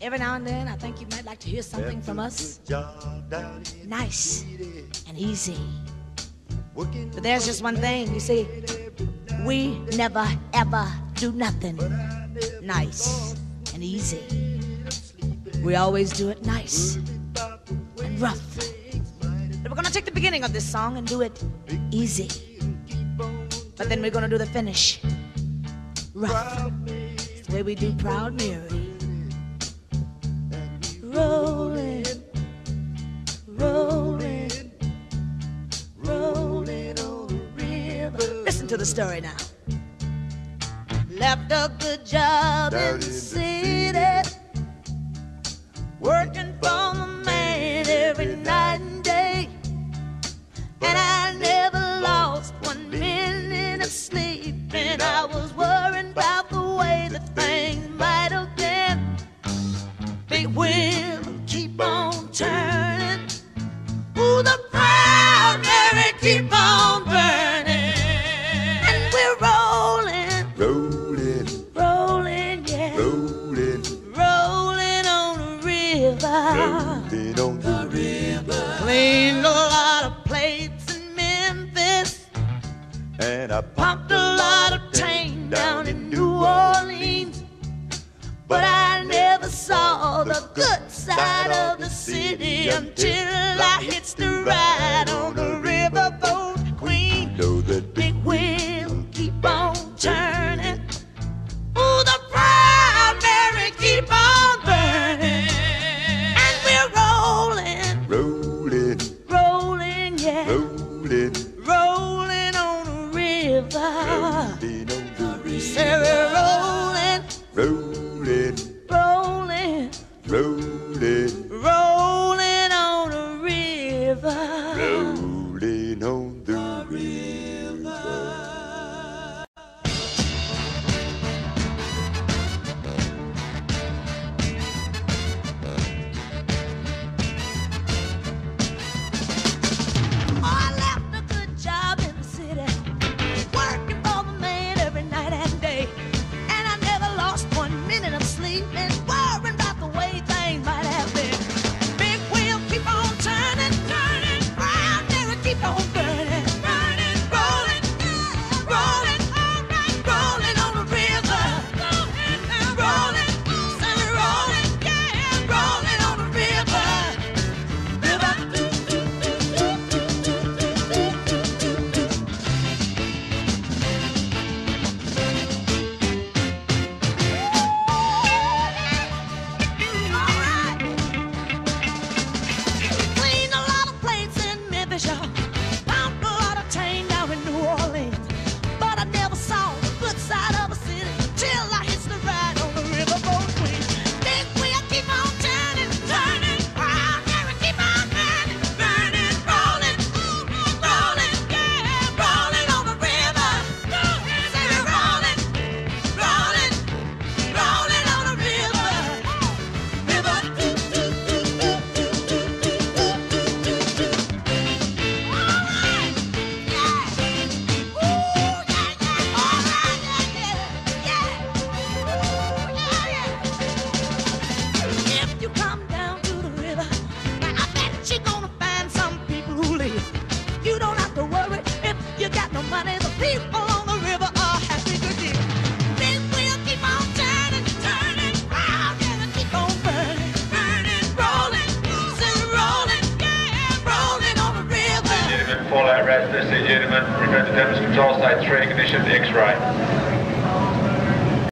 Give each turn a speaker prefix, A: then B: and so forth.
A: every now and then I think you might like to hear something from us nice and easy. But there's just one thing, you see, we never ever do nothing nice and easy. We always do it nice and rough. But we're gonna take the beginning of this song and do it easy. But then we're gonna do the finish rough where we do Proud Mary. Rolling, rolling, rolling on the river. Listen to the story now. Left a good job in the city, working for and I pumped a lot of tang down in New Orleans. But I never saw the good side of the city until I hit the ride on
B: over.
A: Say
C: Fallout Red, this is Uniman, return to Devon's control side 3, ignition the X-ray.